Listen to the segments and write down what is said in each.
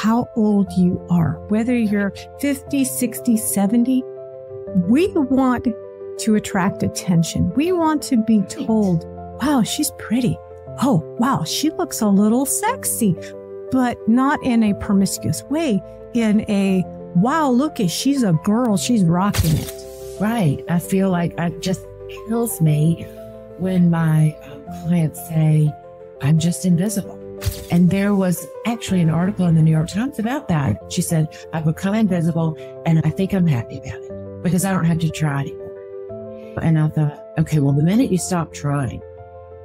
how old you are, whether you're 50, 60, 70, we want to attract attention. We want to be told, wow, she's pretty. Oh, wow, she looks a little sexy, but not in a promiscuous way, in a wow, look at she's a girl, she's rocking it. Right. I feel like it just kills me when my uh, clients say, I'm just invisible. And there was actually an article in the New York Times about that. She said, I've become invisible and I think I'm happy about it because I don't have to try anymore. And I thought, okay, well, the minute you stop trying,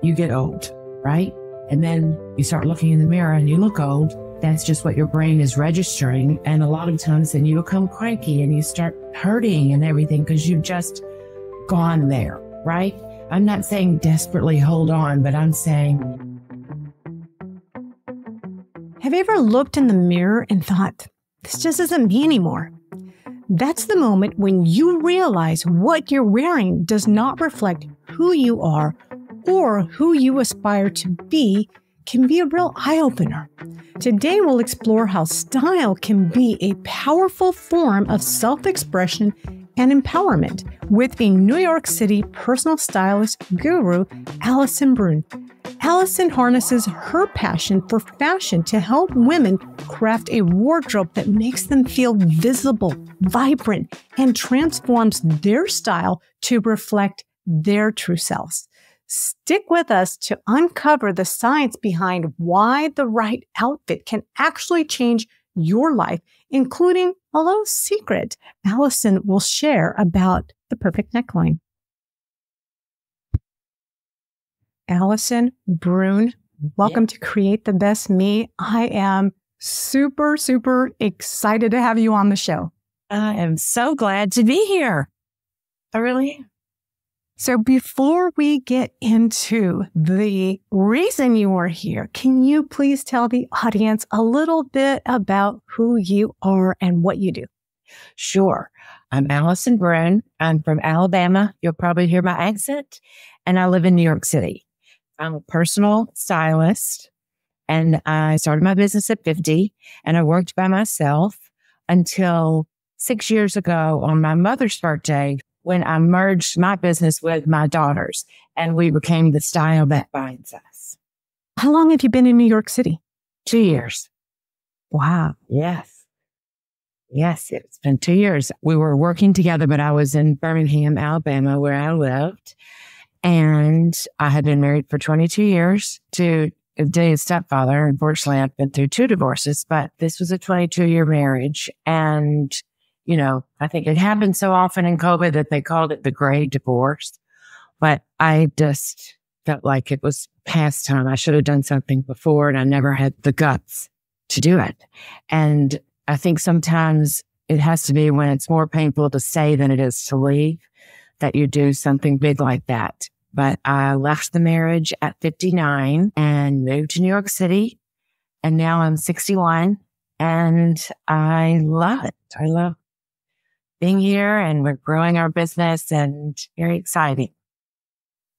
you get old, right? And then you start looking in the mirror and you look old. That's just what your brain is registering. And a lot of times then you become cranky and you start hurting and everything because you've just gone there, right? I'm not saying desperately hold on, but I'm saying have you ever looked in the mirror and thought, this just isn't me anymore? That's the moment when you realize what you're wearing does not reflect who you are or who you aspire to be can be a real eye opener. Today, we'll explore how style can be a powerful form of self expression and empowerment with a New York City personal stylist guru, Alison Bruhn. Alison harnesses her passion for fashion to help women craft a wardrobe that makes them feel visible, vibrant, and transforms their style to reflect their true selves. Stick with us to uncover the science behind why the right outfit can actually change your life, including a little secret Alison will share about the perfect neckline. Alison Bruhn, welcome yep. to Create the Best Me. I am super, super excited to have you on the show. I am so glad to be here. I really am. So before we get into the reason you are here, can you please tell the audience a little bit about who you are and what you do? Sure. I'm Alison Bruhn. I'm from Alabama. You'll probably hear my accent. And I live in New York City. I'm a personal stylist and I started my business at 50 and I worked by myself until six years ago on my mother's birthday when I merged my business with my daughter's and we became the style that binds us. How long have you been in New York City? Two years. Wow. Yes. Yes, it's been two years. We were working together, but I was in Birmingham, Alabama, where I lived. And I had been married for 22 years to Dave's stepfather. Unfortunately, I've been through two divorces, but this was a 22 year marriage. And you know, I think it happened so often in COVID that they called it the gray divorce. But I just felt like it was past time. I should have done something before and I never had the guts to do it. And I think sometimes it has to be when it's more painful to say than it is to leave that you do something big like that. But I left the marriage at 59 and moved to New York City. And now I'm 61 and I love it. I love being here and we're growing our business and very exciting.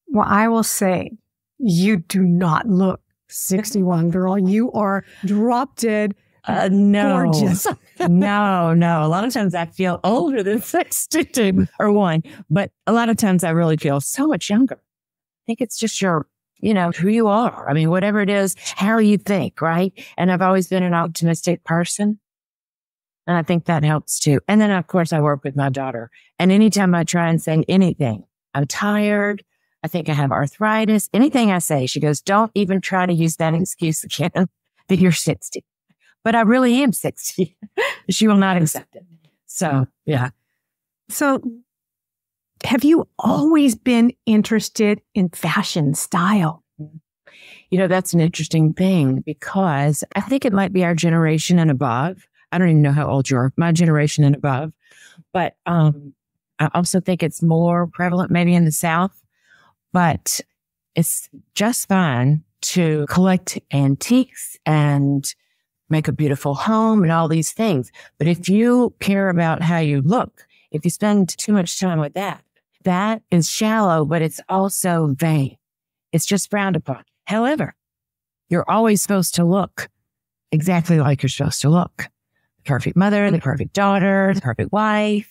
Well, I will say you do not look 61, girl. You are drop dead. Uh, no, gorgeous. no, no. A lot of times I feel older than 62 or one, but a lot of times I really feel so much younger. I think it's just your, you know, who you are. I mean, whatever it is, how you think, right? And I've always been an optimistic person. And I think that helps too. And then, of course, I work with my daughter. And anytime I try and say anything, I'm tired. I think I have arthritis. Anything I say, she goes, don't even try to use that excuse again that you're 60. But I really am 60. she will not accept it. So, yeah. So, have you always been interested in fashion style? You know, that's an interesting thing because I think it might be our generation and above I don't even know how old you are, my generation and above. But um, I also think it's more prevalent maybe in the South, but it's just fine to collect antiques and make a beautiful home and all these things. But if you care about how you look, if you spend too much time with that, that is shallow, but it's also vain. It's just frowned upon. However, you're always supposed to look exactly like you're supposed to look. Perfect mother, the perfect daughter, the perfect wife.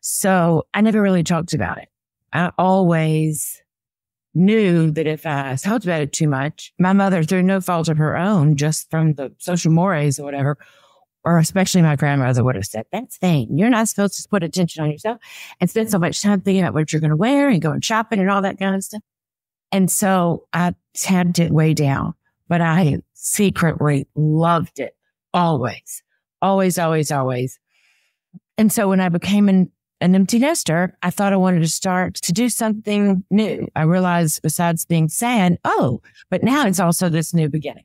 So I never really talked about it. I always knew that if I talked about it too much, my mother, through no fault of her own, just from the social mores or whatever, or especially my grandmother would have said, that's vain. You're not supposed to put attention on yourself and spend so much time thinking about what you're going to wear and going shopping and all that kind of stuff. And so I tabbed it way down, but I secretly loved it always, always, always, always. And so when I became an an empty nester, I thought I wanted to start to do something new. I realized besides being sad, oh, but now it's also this new beginning.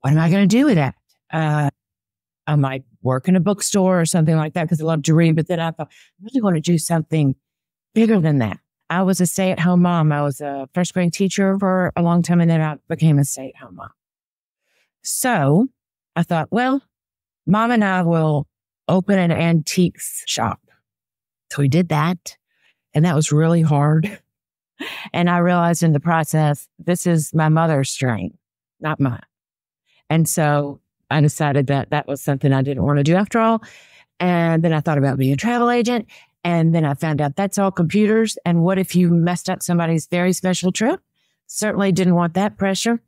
What am I going to do with that? Uh, I might work in a bookstore or something like that because I love to read. But then I thought, I really want to do something bigger than that. I was a stay at home mom. I was a first grade teacher for a long time and then I became a stay at home mom. So I thought, well, mom and I will open an antiques shop. So we did that. And that was really hard. And I realized in the process, this is my mother's strength, not mine. And so I decided that that was something I didn't want to do after all. And then I thought about being a travel agent. And then I found out that's all computers. And what if you messed up somebody's very special trip? Certainly didn't want that pressure.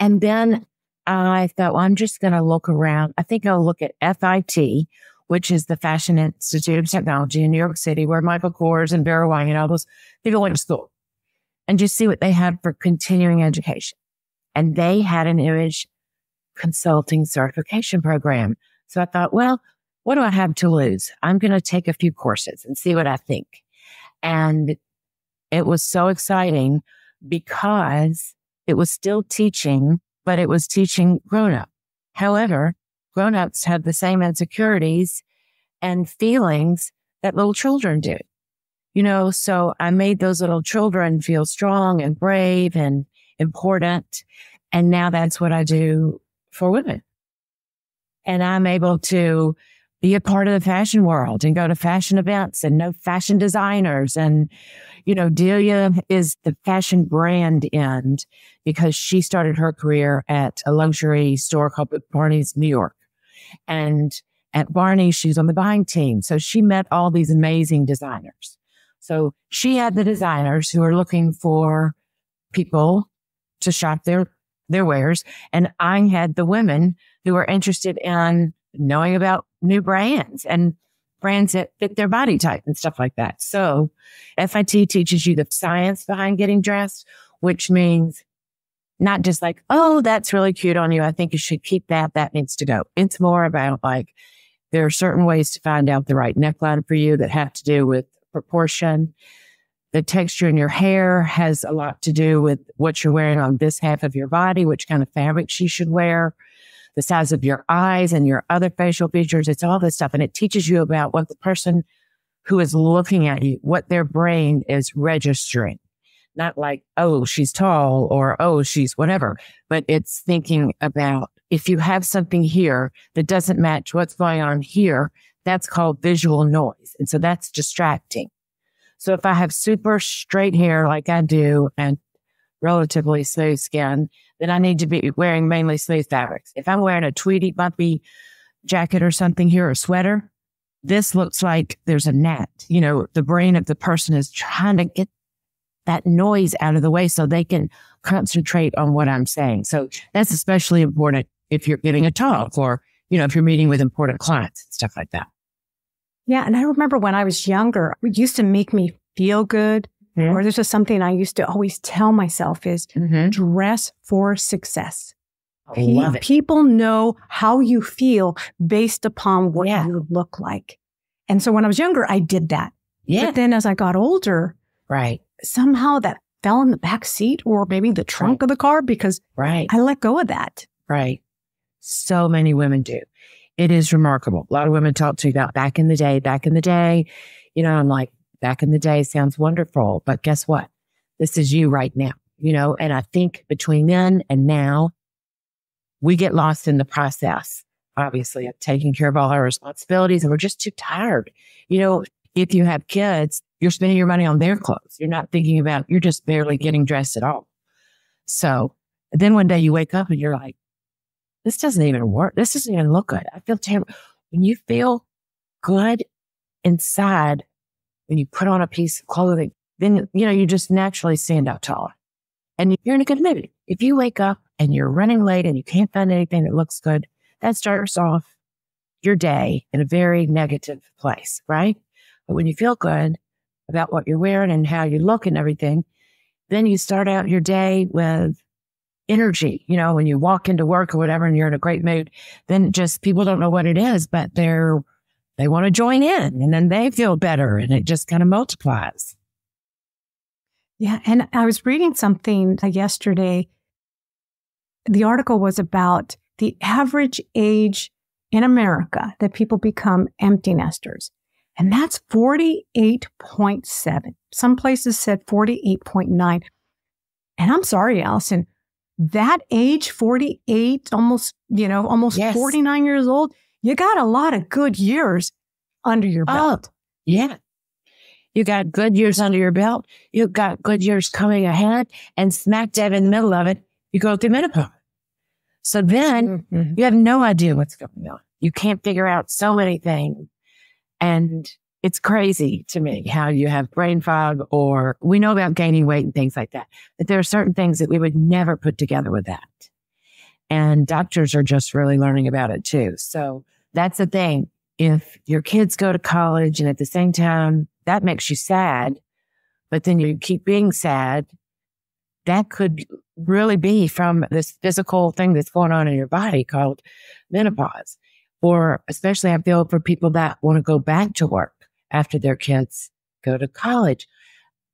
And then I thought, well, I'm just going to look around. I think I'll look at FIT, which is the Fashion Institute of Technology in New York City, where Michael Kors and Vera Wang and all those people went to school and just see what they had for continuing education. And they had an image consulting certification program. So I thought, well, what do I have to lose? I'm going to take a few courses and see what I think. And it was so exciting because it was still teaching, but it was teaching grown up. However, grown-ups have the same insecurities and feelings that little children do. You know, so I made those little children feel strong and brave and important. And now that's what I do for women. And I'm able to be a part of the fashion world and go to fashion events and know fashion designers. And, you know, Delia is the fashion brand end because she started her career at a luxury store called Barney's New York. And at Barney, she's on the buying team. So she met all these amazing designers. So she had the designers who are looking for people to shop their, their wares. And I had the women who are interested in knowing about new brands and brands that fit their body type and stuff like that. So FIT teaches you the science behind getting dressed, which means not just like, oh, that's really cute on you. I think you should keep that. That needs to go. It's more about like, there are certain ways to find out the right neckline for you that have to do with proportion. The texture in your hair has a lot to do with what you're wearing on this half of your body, which kind of fabrics you should wear, the size of your eyes and your other facial features. It's all this stuff. And it teaches you about what the person who is looking at you, what their brain is registering not like, oh, she's tall or, oh, she's whatever, but it's thinking about if you have something here that doesn't match what's going on here, that's called visual noise. And so that's distracting. So if I have super straight hair like I do and relatively smooth skin, then I need to be wearing mainly smooth fabrics. If I'm wearing a tweedy, bumpy jacket or something here, a sweater, this looks like there's a gnat. You know, the brain of the person is trying to get that noise out of the way so they can concentrate on what I'm saying. So that's especially important if you're getting a talk or, you know, if you're meeting with important clients and stuff like that. Yeah. And I remember when I was younger, it used to make me feel good. Mm-hmm. Or this was something I used to always tell myself is mm-hmm. dress for success. I love it. People know how you feel based upon what yeah. you look like. And so when I was younger, I did that. Yeah. But then as I got older, right somehow that fell in the back seat or maybe the trunk right. of the car because right. I let go of that. Right. So many women do. It is remarkable. A lot of women talk to me about back in the day, back in the day. You know, I'm like, back in the day sounds wonderful, but guess what? This is you right now, you know, and I think between then and now, we get lost in the process, obviously, of taking care of all our responsibilities and we're just too tired. You know, if you have kids, you're spending your money on their clothes. You're not thinking about, you're just barely getting dressed at all. So then one day you wake up and you're like, this doesn't even work. This doesn't even look good. I feel terrible. When you feel good inside, when you put on a piece of clothing, then, you know, you just naturally stand out taller and you're in a good mood. If you wake up and you're running late and you can't find anything that looks good, that starts off your day in a very negative place, right? But when you feel good about what you're wearing and how you look and everything, then you start out your day with energy. You know, when you walk into work or whatever and you're in a great mood, then just people don't know what it is, but they're, they want to join in and then they feel better and it just kind of multiplies. Yeah. And I was reading something yesterday. The article was about the average age in America that people become empty nesters. And that's 48.7. Some places said 48.9. And I'm sorry, Alison, that age, 48, almost, you know, almost yes. 49 years old, you got a lot of good years under your oh, belt. Oh, yeah. You got good years under your belt. You got good years coming ahead and smack dab in the middle of it, you go through menopause. So then mm-hmm. you have no idea what's going on. You can't figure out so many things. And it's crazy to me how you have brain fog or we know about gaining weight and things like that. But there are certain things that we would never put together with that. And doctors are just really learning about it too. So that's the thing. If your kids go to college and at the same time that makes you sad, but then you keep being sad, that could really be from this physical thing that's going on in your body called menopause. Or especially I feel for people that want to go back to work after their kids go to college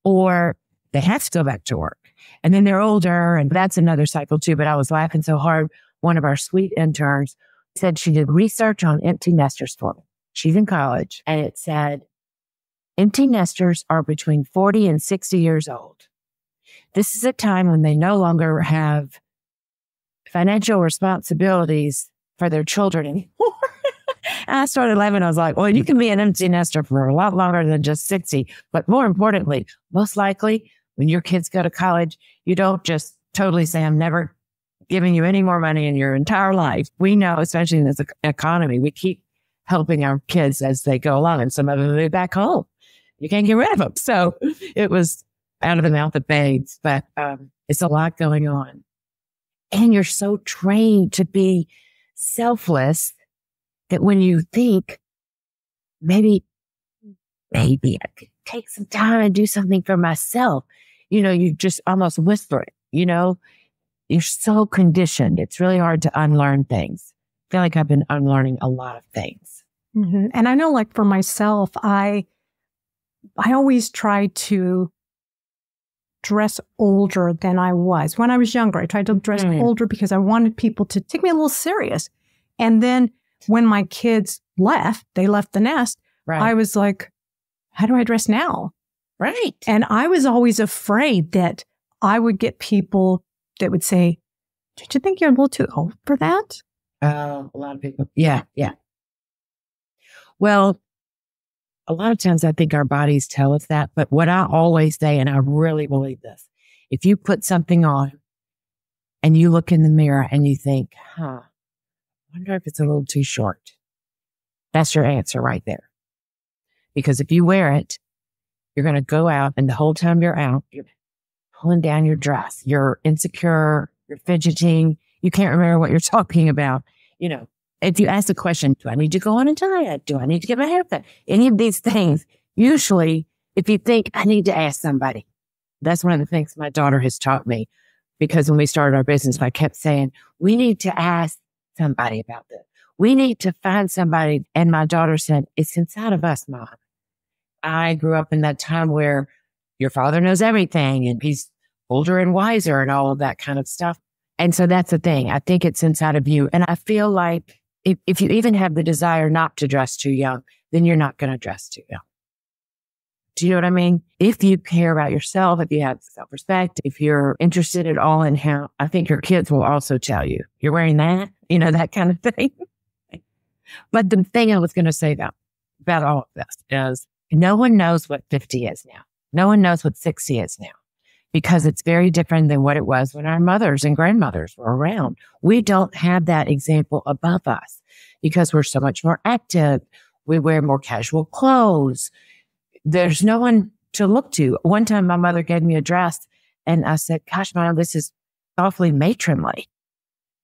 or they have to go back to work and then they're older and that's another cycle too. But I was laughing so hard. One of our sweet interns said she did research on empty nesters for me. She's in college and it said empty nesters are between 40 and 60 years old. This is a time when they no longer have financial responsibilities for their children anymore. I started laughing. I was like, well, you can be an empty nester for a lot longer than just 60. But more importantly, most likely when your kids go to college, you don't just totally say, I'm never giving you any more money in your entire life. We know, especially in this economy, we keep helping our kids as they go along and some of them move back home. You can't get rid of them. So it was out of the mouth of babes, but um, it's a lot going on. And you're so trained to be selfless that when you think maybe, maybe I could take some time and do something for myself, you know, you just almost whisper it, you know, you're so conditioned. It's really hard to unlearn things. I feel like I've been unlearning a lot of things. Mm-hmm. And I know like for myself, I, I always try to dress older than I was. When I was younger, I tried to dress mm. older because I wanted people to take me a little serious. And then when my kids left, they left the nest, right. I was like, how do I dress now? Right. And I was always afraid that I would get people that would say, Don't you think you're a little too old for that? Uh, a lot of people. Yeah. Yeah. Well, a lot of times I think our bodies tell us that. But what I always say, and I really believe this, if you put something on and you look in the mirror and you think, huh, I wonder if it's a little too short. That's your answer right there. Because if you wear it, you're going to go out and the whole time you're out, you're pulling down your dress. You're insecure. You're fidgeting. You can't remember what you're talking about. You know, if you ask the question, do I need to go on a diet? Do I need to get my hair cut? Any of these things, usually if you think I need to ask somebody, that's one of the things my daughter has taught me because when we started our business, I kept saying, we need to ask somebody about this. We need to find somebody. And my daughter said, it's inside of us, mom. I grew up in that time where your father knows everything and he's older and wiser and all of that kind of stuff. And so that's the thing. I think it's inside of you. And I feel like if, if you even have the desire not to dress too young, then you're not going to dress too young. Do you know what I mean? If you care about yourself, if you have self respect, if you're interested at all in how I think your kids will also tell you you're wearing that, you know, that kind of thing. but the thing I was going to say about, about all of this is no one knows what 50 is now. No one knows what 60 is now. Because it's very different than what it was when our mothers and grandmothers were around. We don't have that example above us because we're so much more active. We wear more casual clothes. There's no one to look to. One time my mother gave me a dress and I said, gosh, mom, this is awfully matronly.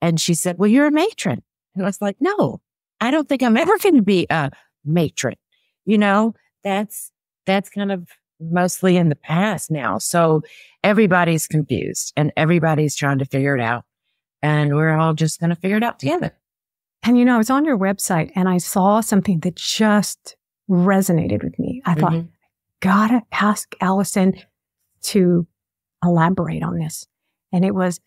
And she said, well, you're a matron. And I was like, no, I don't think I'm ever going to be a matron. You know, that's, that's kind of mostly in the past now. So everybody's confused and everybody's trying to figure it out. And we're all just going to figure it out together. And you know, I was on your website and I saw something that just resonated with me. I mm-hmm. thought, gotta ask Alison to elaborate on this. And it was,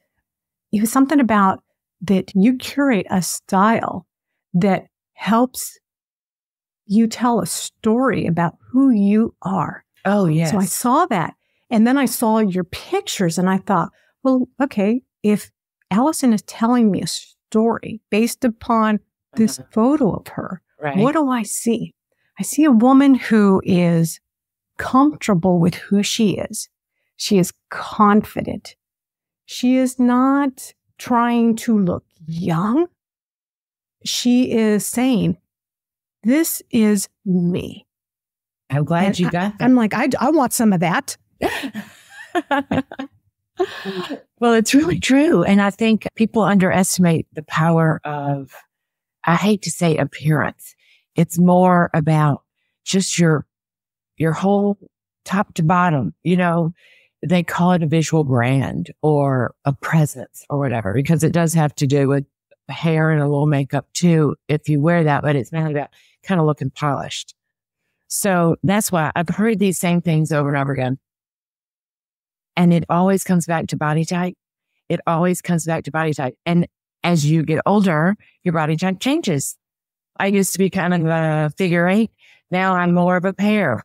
it was something about that you curate a style that helps you tell a story about who you are. Oh, yes. So I saw that. And then I saw your pictures and I thought, well, okay, if Alison is telling me a story based upon this uh-huh. photo of her, right. what do I see? I see a woman who is comfortable with who she is. She is confident. She is not trying to look young. She is saying, This is me. I'm glad and you got that. I'm like, I, I want some of that. well, it's really true. And I think people underestimate the power of, I hate to say appearance. It's more about just your, your whole top to bottom, you know, they call it a visual brand or a presence or whatever, because it does have to do with hair and a little makeup too, if you wear that, but it's mainly about kind of looking polished. So that's why I've heard these same things over and over again. And it always comes back to body type. It always comes back to body type. And as you get older, your body type changes. I used to be kind of a figure eight. Now I'm more of a pear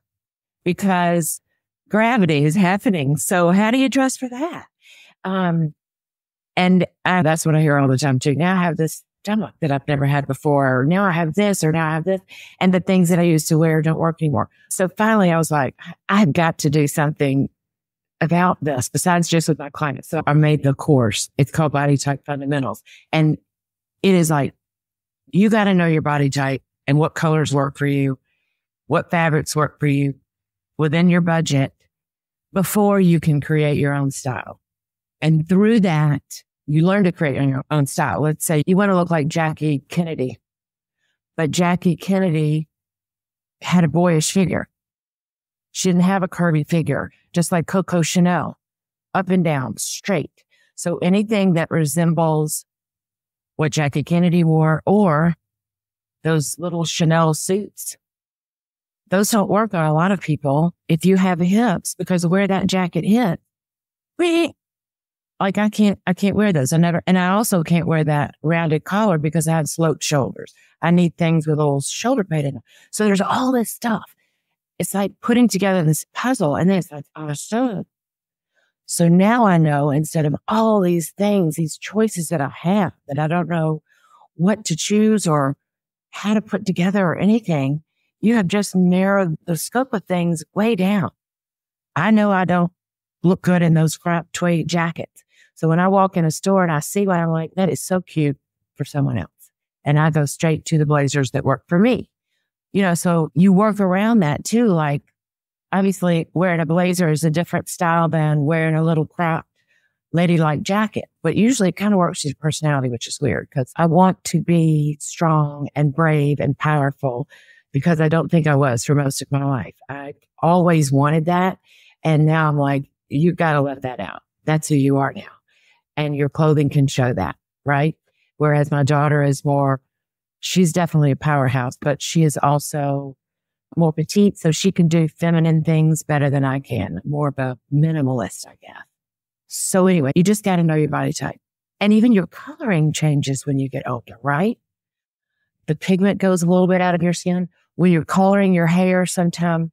because gravity is happening. So how do you dress for that? Um, and uh, that's what I hear all the time too. Now I have this stomach that I've never had before. Or now I have this or now I have this. And the things that I used to wear don't work anymore. So finally I was like, I've got to do something about this besides just with my clients. So I made the course. It's called Body Type Fundamentals. And it is like, you got to know your body type and what colors work for you, what fabrics work for you within your budget before you can create your own style. And through that, you learn to create your own style. Let's say you want to look like Jackie Kennedy, but Jackie Kennedy had a boyish figure. She didn't have a curvy figure, just like Coco Chanel, up and down, straight. So anything that resembles what Jackie Kennedy wore or those little Chanel suits, those don't work on a lot of people if you have hips because where that jacket hit like I can't, I can't wear those. I never, and I also can't wear that rounded collar because I have sloped shoulders. I need things with a little shoulder pad in them. So there's all this stuff. It's like putting together this puzzle and then it's like, oh, understood. So now I know instead of all these things, these choices that I have that I don't know what to choose or how to put together or anything, you have just narrowed the scope of things way down. I know I don't look good in those crop tweed jackets. So when I walk in a store and I see one, I'm like, that is so cute for someone else. And I go straight to the blazers that work for me. You know, so you work around that too. Like obviously wearing a blazer is a different style than wearing a little cropped ladylike jacket, but usually it kind of works with your personality, which is weird because I want to be strong and brave and powerful because I don't think I was for most of my life. I always wanted that. And now I'm like, you got to let that out. That's who you are now and your clothing can show that, right? Whereas my daughter is more, she's definitely a powerhouse, but she is also more petite. So she can do feminine things better than I can, more of a minimalist, I guess. So anyway, you just got to know your body type. And even your coloring changes when you get older, right? The pigment goes a little bit out of your skin. When you're coloring your hair, sometimes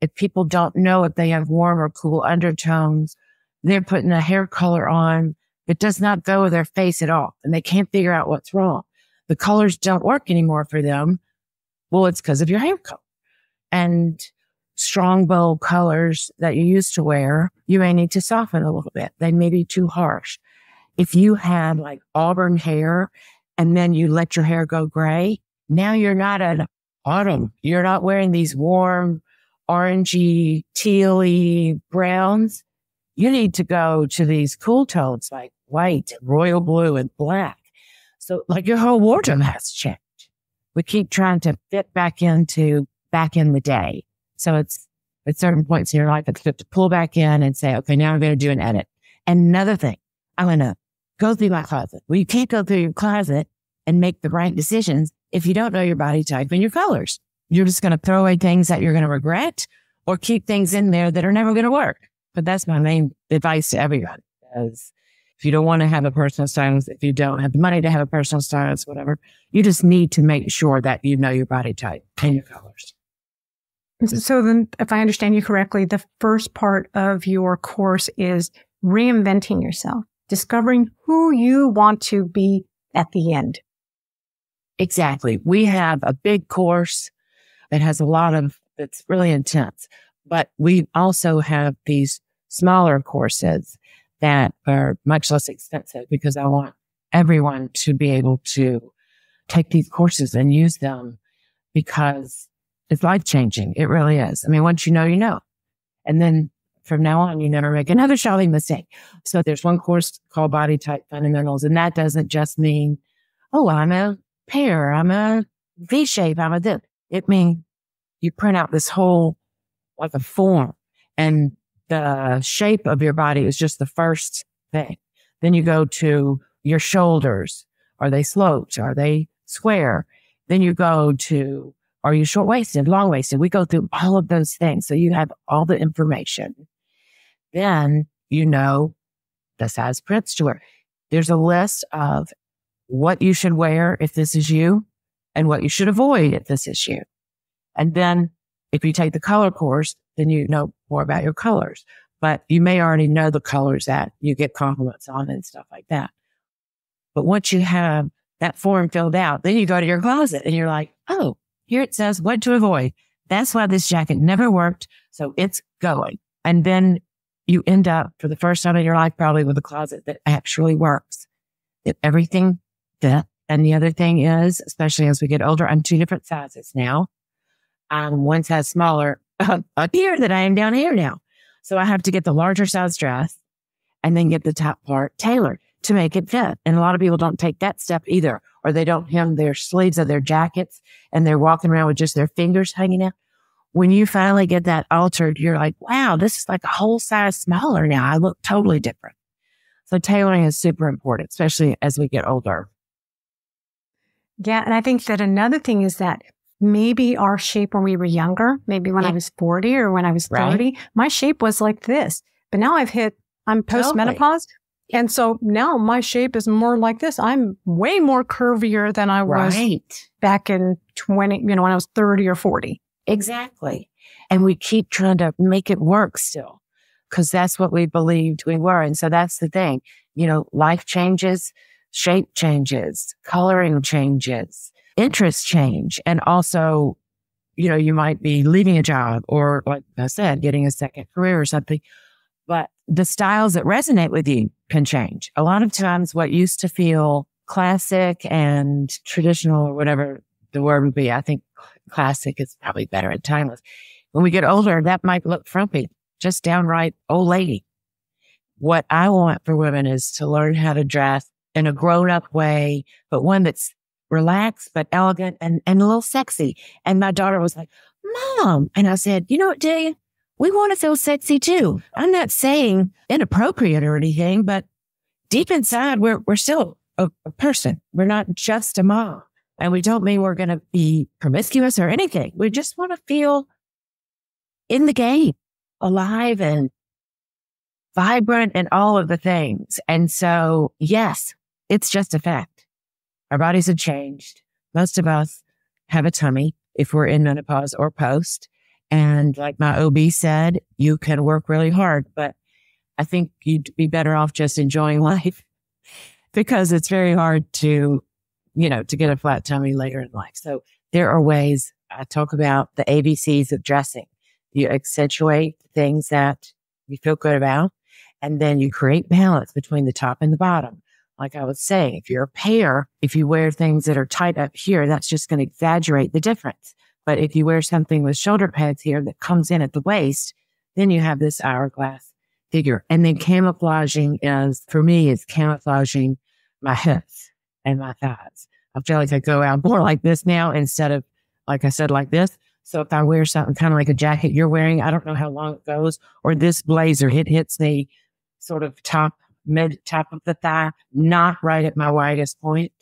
if people don't know if they have warm or cool undertones, they're putting a hair color on it does not go with their face at all and they can't figure out what's wrong. The colors don't work anymore for them. Well, it's because of your hair color and strong, bold colors that you used to wear you may need to soften a little bit. They may be too harsh. If you had like auburn hair and then you let your hair go gray, now you're not an autumn. You're not wearing these warm, orangey, tealy browns. You need to go to these cool tones like white, royal blue, and black. So like your whole wardrobe has changed. We keep trying to fit back into back in the day. So it's at certain points in your life, it's good to pull back in and say, okay, now I'm going to do an edit. Another thing, I'm going to go through my closet. Well, you can't go through your closet and make the right decisions if you don't know your body type and your colors. You're just going to throw away things that you're going to regret or keep things in there that are never going to work. But that's my main advice to everyone is if you don't want to have a personal stylist, if you don't have the money to have a personal stylist, whatever, you just need to make sure that you know your body type and your colors. So then, if I understand you correctly, the first part of your course is reinventing yourself, discovering who you want to be at the end. Exactly. We have a big course that has a lot of, that's really intense, but we also have these smaller courses that are much less expensive because I want everyone to be able to take these courses and use them because it's life changing. It really is. I mean, once you know, you know. And then from now on, you never make another shopping mistake. So there's one course called Body Type Fundamentals, and that doesn't just mean, oh, I'm a pear, I'm a V shape, I'm a this. It means you print out this whole like a form and the shape of your body is just the first thing. Then you go to your shoulders. Are they sloped? Are they square? Then you go to are you short waisted, long waisted? We go through all of those things. So you have all the information. Then you know the size prints to wear. There's a list of what you should wear if this is you and what you should avoid if this is you. And then if you take the color course, then you know more about your colors, but you may already know the colors that you get compliments on and stuff like that. But once you have that form filled out, then you go to your closet and you're like, Oh, here it says what to avoid. That's why this jacket never worked. So it's going. And then you end up for the first time in your life, probably with a closet that actually works. If everything fit. And the other thing is, especially as we get older, I'm two different sizes now. Um, one size smaller uh, up here than I am down here now. So I have to get the larger size dress and then get the top part tailored to make it fit. And a lot of people don't take that step either or they don't hem their sleeves of their jackets and they're walking around with just their fingers hanging out. When you finally get that altered, you're like, wow, this is like a whole size smaller now. I look totally different. So tailoring is super important, especially as we get older. Yeah. And I think that another thing is that maybe our shape when we were younger, maybe when yeah. I was 40 or when I was 30, right. my shape was like this. But now I've hit, I'm post menopause. Totally. And so now my shape is more like this. I'm way more curvier than I was right. back in 20, you know, when I was 30 or 40. Exactly. And we keep trying to make it work still because that's what we believed we were. And so that's the thing, you know, life changes, shape changes, coloring changes, interests change. And also, you know, you might be leaving a job or like I said, getting a second career or something, but the styles that resonate with you can change. A lot of times what used to feel classic and traditional or whatever the word would be, I think classic is probably better and timeless. When we get older, that might look frumpy, just downright old lady. What I want for women is to learn how to dress in a grown up way, but one that's relaxed, but elegant and, and a little sexy. And my daughter was like, mom. And I said, you know what, Delia? we want to feel sexy too. I'm not saying inappropriate or anything, but deep inside, we're, we're still a, a person. We're not just a mom. And we don't mean we're going to be promiscuous or anything. We just want to feel in the game, alive and vibrant and all of the things. And so, yes, it's just a fact. Our bodies have changed. Most of us have a tummy if we're in menopause or post. And like my OB said, you can work really hard, but I think you'd be better off just enjoying life because it's very hard to, you know, to get a flat tummy later in life. So there are ways I talk about the ABCs of dressing. You accentuate things that you feel good about. And then you create balance between the top and the bottom. Like I was saying, if you're a pear, if you wear things that are tight up here, that's just going to exaggerate the difference. But if you wear something with shoulder pads here that comes in at the waist, then you have this hourglass figure. And then camouflaging is, for me, is camouflaging my hips and my thighs. I feel like I go out more like this now instead of, like I said, like this. So if I wear something kind of like a jacket you're wearing, I don't know how long it goes, or this blazer, it hits me sort of top, mid top of the thigh, not right at my widest point.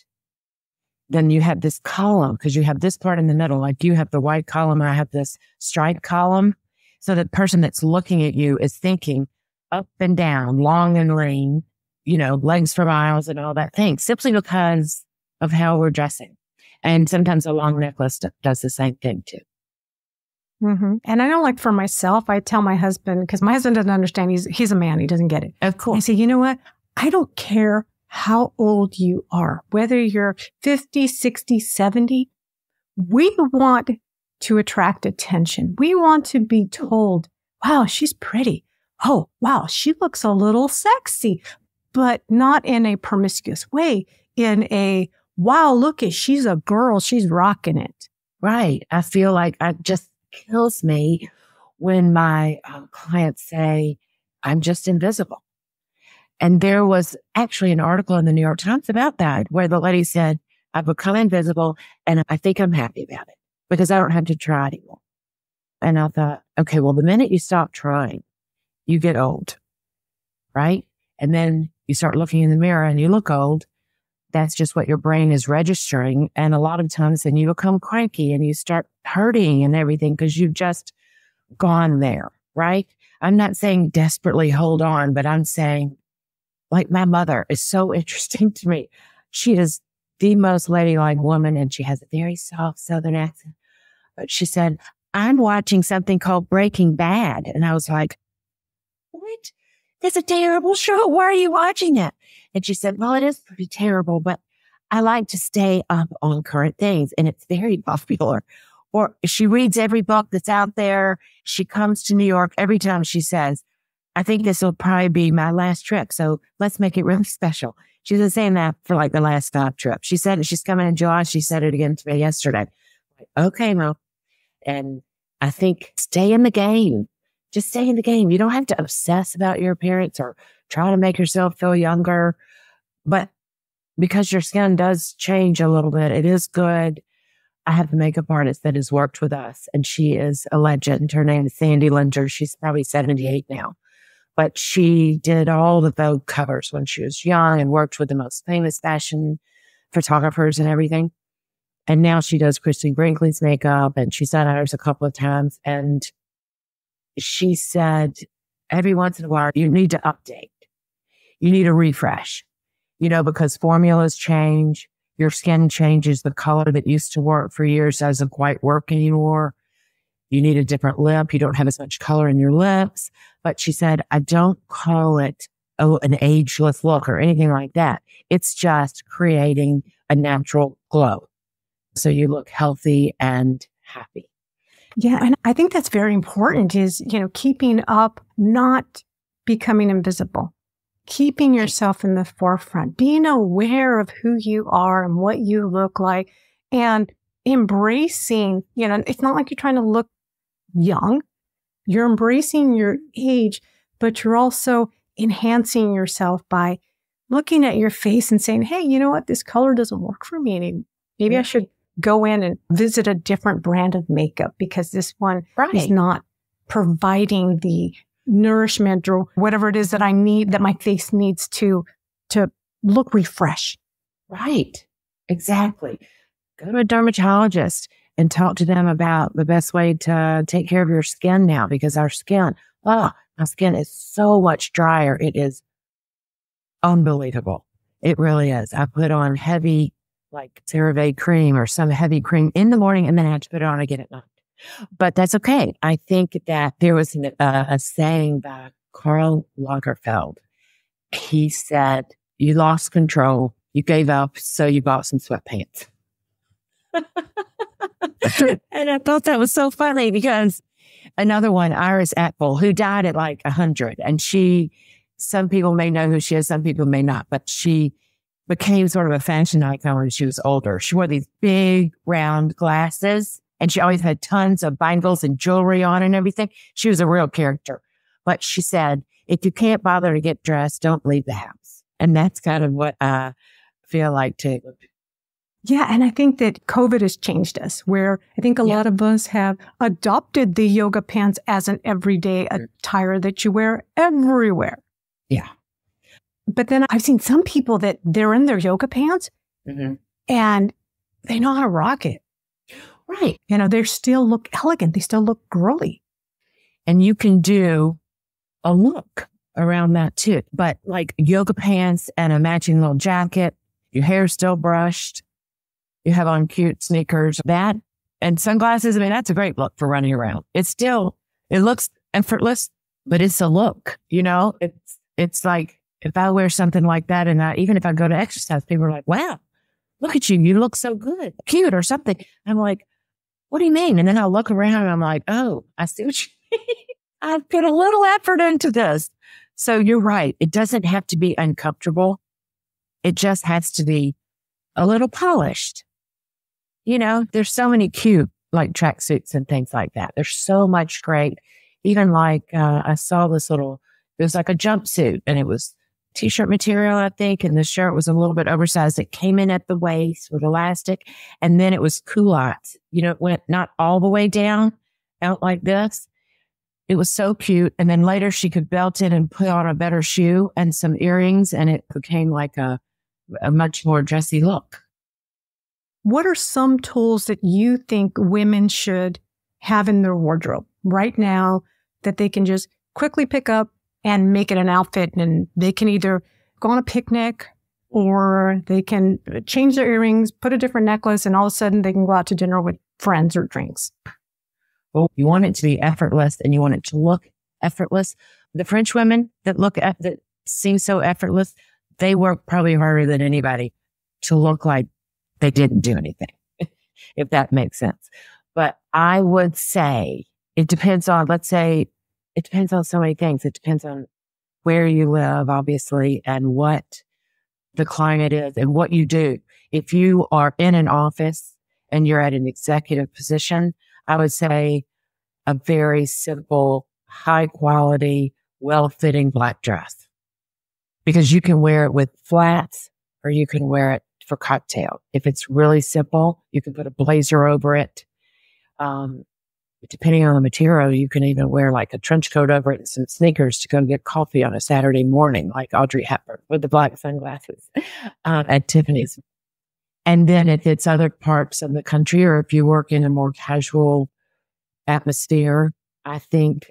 Then you have this column because you have this part in the middle, like you have the white column, I have this stripe column. So the person that's looking at you is thinking up and down, long and lean, you know, legs for miles and all that thing, simply because of how we're dressing. And sometimes a long necklace does the same thing too. Mm-hmm. And I know, like for myself, I tell my husband because my husband doesn't understand. He's he's a man. He doesn't get it. Of course. I say, you know what? I don't care how old you are, whether you're 50, 60, 70. We want to attract attention. We want to be told, wow, she's pretty. Oh, wow, she looks a little sexy, but not in a promiscuous way, in a wow, look at she's a girl, she's rocking it. Right. I feel like I just kills me when my um, clients say, I'm just invisible. And there was actually an article in the New York Times about that where the lady said, I've become invisible and I think I'm happy about it because I don't have to try anymore. And I thought, okay, well, the minute you stop trying, you get old, right? And then you start looking in the mirror and you look old that's just what your brain is registering. And a lot of times then you become cranky and you start hurting and everything because you've just gone there, right? I'm not saying desperately hold on, but I'm saying like my mother is so interesting to me. She is the most ladylike woman and she has a very soft southern accent. But she said, I'm watching something called Breaking Bad. And I was like, what? That's a terrible show. Why are you watching it? And she said, well, it is pretty terrible, but I like to stay up on current things and it's very popular. Or she reads every book that's out there. She comes to New York every time she says, I think this will probably be my last trip. So let's make it really special. She's been saying that for like the last five trips. She said. She's coming in July. She said it again to me yesterday. Okay, Mo. And I think stay in the game. Just stay in the game. You don't have to obsess about your appearance or try to make yourself feel younger. But because your skin does change a little bit, it is good. I have a makeup artist that has worked with us and she is a legend. Her name is Sandy Linter. She's probably 78 now, but she did all the Vogue covers when she was young and worked with the most famous fashion photographers and everything. And now she does Christie Brinkley's makeup and she's done ours a couple of times. And she said, every once in a while, you need to update. You need a refresh, you know, because formulas change. Your skin changes. The color that used to work for years doesn't quite work anymore. You need a different lip. You don't have as much color in your lips. But she said, I don't call it oh, an ageless look or anything like that. It's just creating a natural glow. So you look healthy and happy. Yeah. And I think that's very important is, you know, keeping up, not becoming invisible, keeping yourself in the forefront, being aware of who you are and what you look like and embracing, you know, it's not like you're trying to look young. You're embracing your age, but you're also enhancing yourself by looking at your face and saying, Hey, you know what? This color doesn't work for me. Anymore. Maybe I should go in and visit a different brand of makeup because this one right. is not providing the nourishment or whatever it is that I need that my face needs to to look refreshed. Right. Exactly. Go to a dermatologist and talk to them about the best way to take care of your skin now because our skin, oh, my skin is so much drier. It is unbelievable. It really is. I put on heavy like CeraVe cream or some heavy cream in the morning and then I had to put it on again at night. But that's okay. I think that there was an, uh, a saying by Karl Lagerfeld. He said, you lost control. You gave up. So you bought some sweatpants. and I thought that was so funny because another one, Iris Apfel, who died at like a hundred and she, some people may know who she is, some people may not, but she became sort of a fashion icon when she was older. She wore these big round glasses and she always had tons of bangles and jewelry on and everything. She was a real character. But she said, if you can't bother to get dressed, don't leave the house. And that's kind of what I feel like too. Yeah. And I think that COVID has changed us, where I think a yeah. lot of us have adopted the yoga pants as an everyday attire that you wear everywhere. Yeah. But then I've seen some people that they're in their yoga pants mm-hmm. and they know how to rock it. Right. You know, they still look elegant. They still look girly. And you can do a look around that too. But like yoga pants and a matching little jacket, your hair still brushed, you have on cute sneakers, that and sunglasses. I mean, that's a great look for running around. It's still, it looks effortless, but it's a look, you know, it's, it's like if I wear something like that and I, even if I go to exercise, people are like, wow, look at you. You look so good, cute or something. I'm like, what do you mean? And then I'll look around and I'm like, oh, I see what you mean. I've put a little effort into this. So you're right. It doesn't have to be uncomfortable. It just has to be a little polished. You know, there's so many cute like tracksuits and things like that. There's so much great. Even like, uh, I saw this little, it was like a jumpsuit and it was t-shirt material, I think. And the shirt was a little bit oversized. It came in at the waist with elastic and then it was culottes. You know, it went not all the way down out like this. It was so cute. And then later she could belt it and put on a better shoe and some earrings and it became like a, a much more dressy look. What are some tools that you think women should have in their wardrobe right now that they can just quickly pick up and make it an outfit and they can either go on a picnic or they can change their earrings, put a different necklace, and all of a sudden they can go out to dinner with friends or drinks. Well, you want it to be effortless and you want it to look effortless. The French women that look at that seem so effortless, they work probably harder than anybody to look like they didn't do anything, if that makes sense. But I would say it depends on, let's say, it depends on so many things. It depends on where you live, obviously, and what the climate is and what you do. If you are in an office and you're at an executive position, I would say a very simple, high quality, well fitting black dress because you can wear it with flats or you can wear it for cocktail. If it's really simple, you can put a blazer over it. Um, depending on the material, you can even wear like a trench coat over it and some sneakers to go get coffee on a Saturday morning, like Audrey Hepburn with the black sunglasses uh, at Tiffany's. And then if it's other parts of the country or if you work in a more casual atmosphere, I think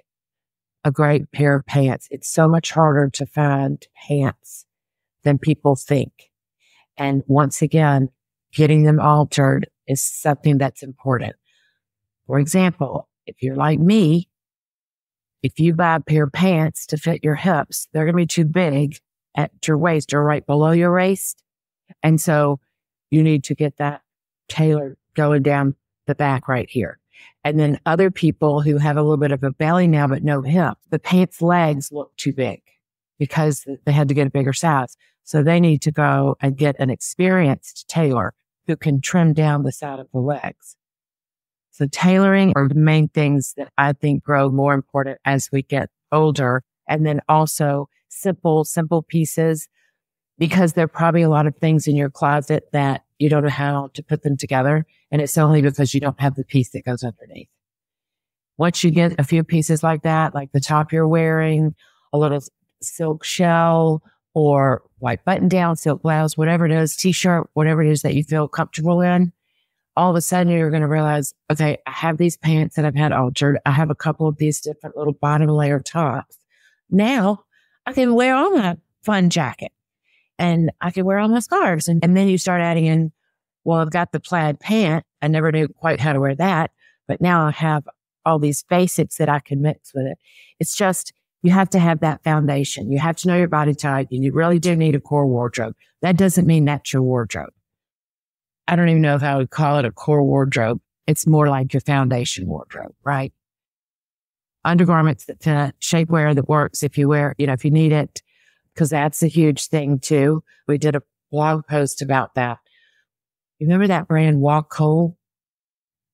a great pair of pants. It's so much harder to find pants than people think. And once again, getting them altered is something that's important. For example, if you're like me, if you buy a pair of pants to fit your hips, they're going to be too big at your waist or right below your waist. And so you need to get that tailored going down the back right here. And then other people who have a little bit of a belly now, but no hip, the pants legs look too big because they had to get a bigger size. So they need to go and get an experienced tailor who can trim down the side of the legs. So tailoring are the main things that I think grow more important as we get older. And then also simple, simple pieces because there are probably a lot of things in your closet that you don't know how to put them together. And it's only because you don't have the piece that goes underneath. Once you get a few pieces like that, like the top you're wearing, a little silk shell or white button down, silk blouse, whatever it is, t-shirt, whatever it is that you feel comfortable in, all of a sudden you're going to realize, okay, I have these pants that I've had altered. I have a couple of these different little bottom layer tops. Now I can wear all my fun jacket and I can wear all my scarves. And, and then you start adding in, well, I've got the plaid pant. I never knew quite how to wear that, but now I have all these basics that I can mix with it. It's just, you have to have that foundation. You have to know your body type and you really do need a core wardrobe. That doesn't mean that's your wardrobe. I don't even know if I would call it a core wardrobe. It's more like your foundation wardrobe, right? undergarments that fit, shapewear that works if you wear, you know, if you need it, because that's a huge thing too. We did a blog post about that. You remember that brand Wacoal?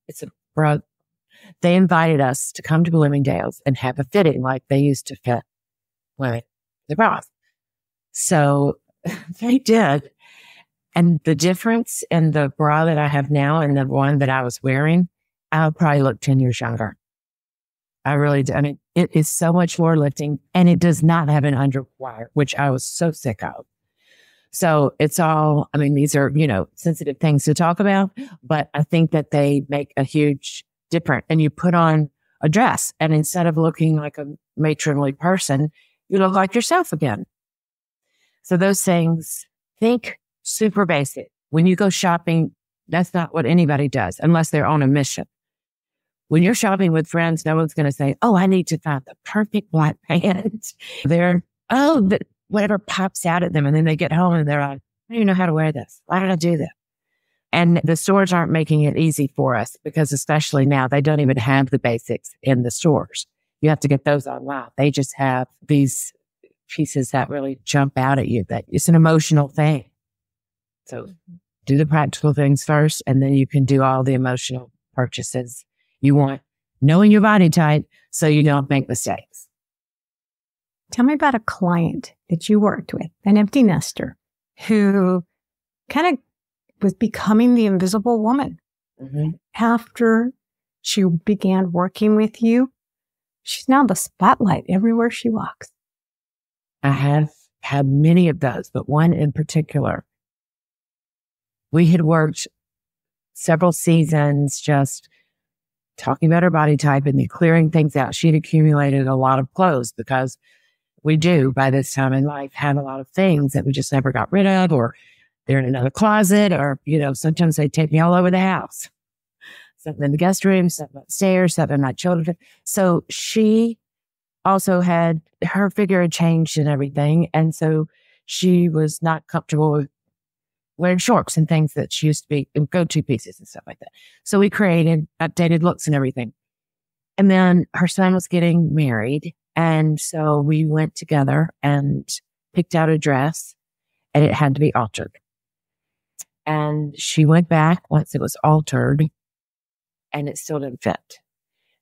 It's a bro. They invited us to come to Bloomingdale's and have a fitting like they used to fit women the bras. So they did. And the difference in the bra that I have now and the one that I was wearing, I'll probably look 10 years younger. I really do. I mean, it is so much more lifting and it does not have an underwire, which I was so sick of. So it's all, I mean, these are, you know, sensitive things to talk about, but I think that they make a huge difference. And you put on a dress and instead of looking like a matronly person, you look like yourself again. So those things, think super basic. When you go shopping, that's not what anybody does unless they're on a mission. When you're shopping with friends, no one's going to say, Oh, I need to find the perfect black pants. they're, Oh, whatever pops out at them. And then they get home and they're like, I don't even know how to wear this. Why did I do this? And the stores aren't making it easy for us because especially now they don't even have the basics in the stores. You have to get those online. They just have these pieces that really jump out at you that it's an emotional thing. So do the practical things first and then you can do all the emotional purchases you want, knowing your body type so you don't make mistakes. Tell me about a client that you worked with, an empty nester who kind of was becoming the invisible woman. Mm-hmm. After she began working with you, she's now the spotlight everywhere she walks. I have had many of those, but one in particular. We had worked several seasons just talking about her body type and clearing things out. She'd accumulated a lot of clothes because we do by this time in life have a lot of things that we just never got rid of or they're in another closet or, you know, sometimes they take me all over the house. Something in the guest room, something upstairs, something in my children. So she also had her figure had changed and everything. And so she was not comfortable with wearing shorts and things that she used to be go to pieces and stuff like that. So we created updated looks and everything. And then her son was getting married and so we went together and picked out a dress and it had to be altered. And she went back once it was altered and it still didn't fit.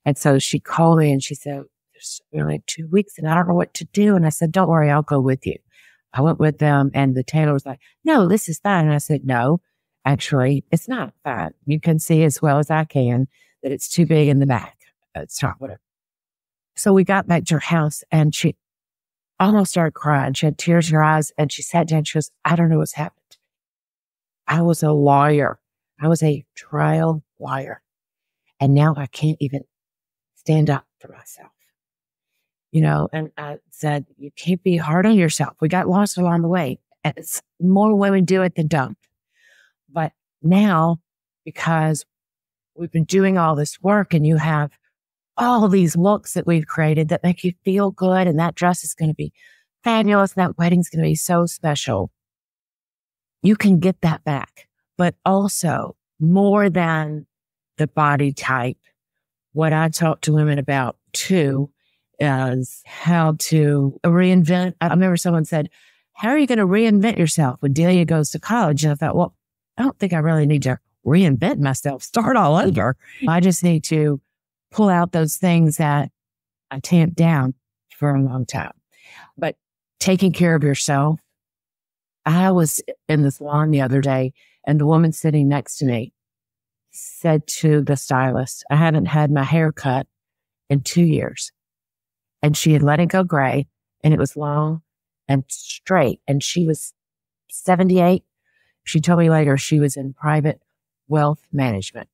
And so she called me and she said, there's only two weeks and I don't know what to do. And I said, don't worry, I'll go with you. I went with them and the tailor was like, no, this is fine. And I said, no, actually, it's not fine. You can see as well as I can that it's too big in the back. It's not whatever. So we got back to her house and she almost started crying. She had tears in her eyes and she sat down. She goes, I don't know what's happened. I was a lawyer. I was a trial lawyer. And now I can't even stand up for myself. You know, and I said, you can't be hard on yourself. We got lost along the way. And it's more women do it than don't. But now, because we've been doing all this work and you have all these looks that we've created that make you feel good. And that dress is going to be fabulous. And that wedding's going to be so special. You can get that back, but also more than the body type. What I talk to women about too is how to reinvent. I remember someone said, how are you going to reinvent yourself when Delia goes to college? And I thought, well, I don't think I really need to reinvent myself, start all over. I just need to pull out those things that I tamped down for a long time. But taking care of yourself. I was in the salon the other day and the woman sitting next to me said to the stylist, I hadn't had my hair cut in two years. And she had let it go gray and it was long and straight. And she was 78. She told me later she was in private wealth management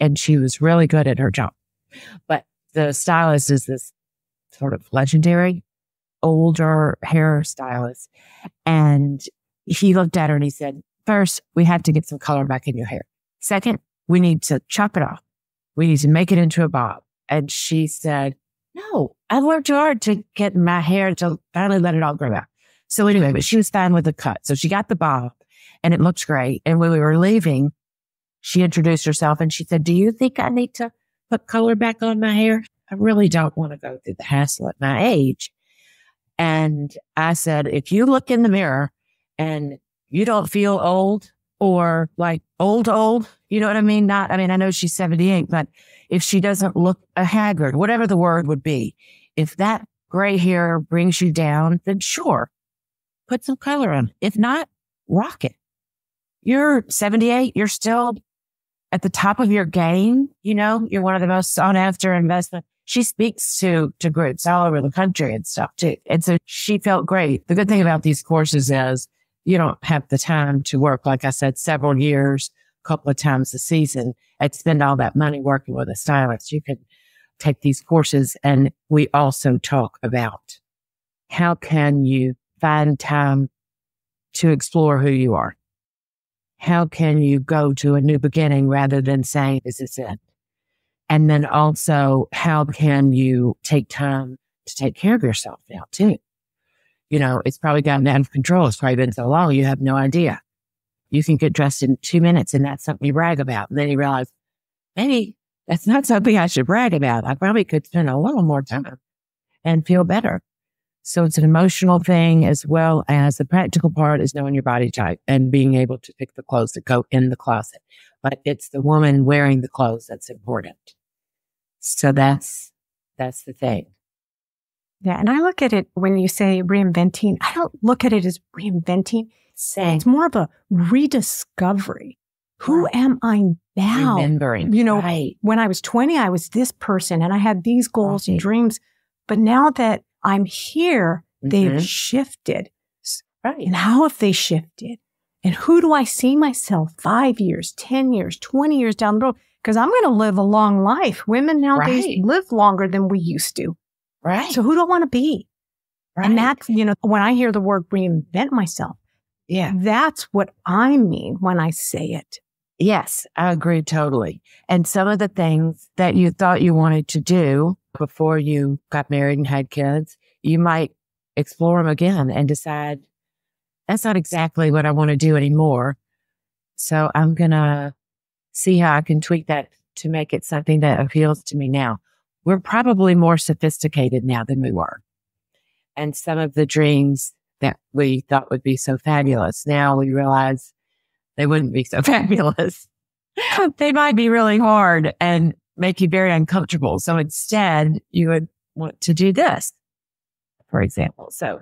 and she was really good at her job. But the stylist is this sort of legendary older hairstylist. And he looked at her and he said, first, we have to get some color back in your hair. Second, we need to chop it off. We need to make it into a bob. And she said, no, I worked hard to get my hair to finally let it all grow out. So anyway, but she was fine with the cut. So she got the bob and it looked great. And when we were leaving, she introduced herself and she said, do you think I need to put color back on my hair? I really don't want to go through the hassle at my age. And I said, if you look in the mirror and you don't feel old or like old, old, you know what I mean? Not, I mean, I know she's 78, but if she doesn't look a haggard, whatever the word would be, if that gray hair brings you down, then sure, put some color on. If not, rock it. You're 78. You're still at the top of your game. You know, you're one of the most sought after investment. She speaks to, to groups all over the country and stuff too. And so she felt great. The good thing about these courses is you don't have the time to work, like I said, several years, a couple of times a season and spend all that money working with a stylist. You can take these courses and we also talk about how can you find time to explore who you are? How can you go to a new beginning rather than saying, this is it? And then also, how can you take time to take care of yourself now too? You know, it's probably gotten out of control. It's probably been so long, you have no idea. You can get dressed in two minutes and that's something you brag about. And then you realize, maybe that's not something I should brag about. I probably could spend a little more time and feel better. So it's an emotional thing as well as the practical part is knowing your body type and being able to pick the clothes that go in the closet. But it's the woman wearing the clothes that's important. So that's, that's the thing. Yeah. And I look at it when you say reinventing, I don't look at it as reinventing. Same. It's more of a rediscovery. Who Right. am I now? Remembering. You know, right. when I was 20, I was this person and I had these goals and dreams. But now that I'm here, they've Mhm. shifted. Right. And how have they shifted? And who do I see myself five years, 10 years, 20 years down the road? Because I'm going to live a long life. Women nowadays Right. live longer than we used to. Right. So who do I want to be? right. And that's, you know, when I hear the word reinvent myself, yeah. that's what I mean when I say it. Yes, I agree totally. And some of the things that you thought you wanted to do before you got married and had kids, you might explore them again and decide that's not exactly what I want to do anymore. So I'm going to see how I can tweak that to make it something that appeals to me now. We're probably more sophisticated now than we were. And some of the dreams that we thought would be so fabulous, now we realize they wouldn't be so fabulous. they might be really hard and make you very uncomfortable. So instead, you would want to do this, for example. So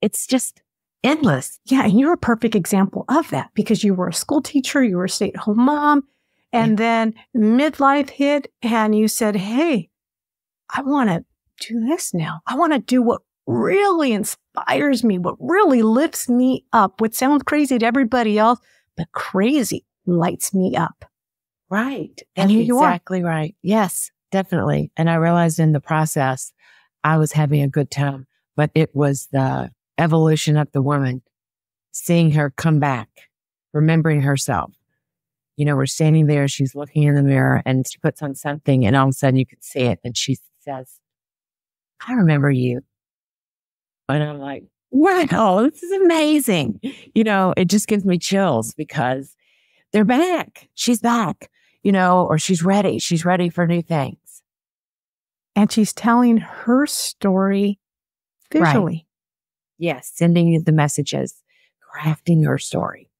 it's just endless. Yeah. And you're a perfect example of that because you were a school teacher, you were a stay at home mom, and then midlife hit and you said, Hey, I want to do this now. I want to do what really inspires me, what really lifts me up, what sounds crazy to everybody else, but crazy lights me up. Right. And here you are. exactly right. Yes, definitely. And I realized in the process, I was having a good time, but it was the evolution of the woman, seeing her come back, remembering herself. You know, we're standing there, she's looking in the mirror and she puts on something and all of a sudden you can see it. And she says, I remember you. And I'm like, wow, this is amazing. You know, it just gives me chills because they're back. She's back, you know, or she's ready. She's ready for new things. And she's telling her story Right. visually. Yes. Sending you the messages, crafting her story.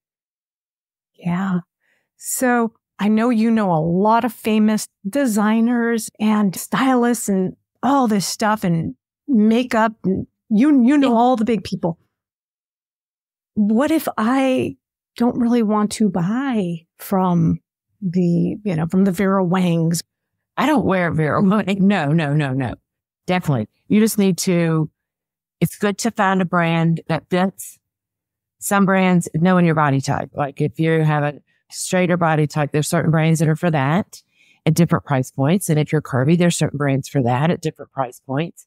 Yeah. So I know you know a lot of famous designers and stylists and all this stuff and makeup and you you know all the big people. What if I don't really want to buy from the, you know, from the Vera Wangs? I don't wear Vera Wang. No, no, no, no. Definitely. You just need to, it's good to find a brand that fits. Some brands, knowing your body type. Like if you have a straighter body type, there's certain brands that are for that at different price points. And if you're curvy, there's certain brands for that at different price points.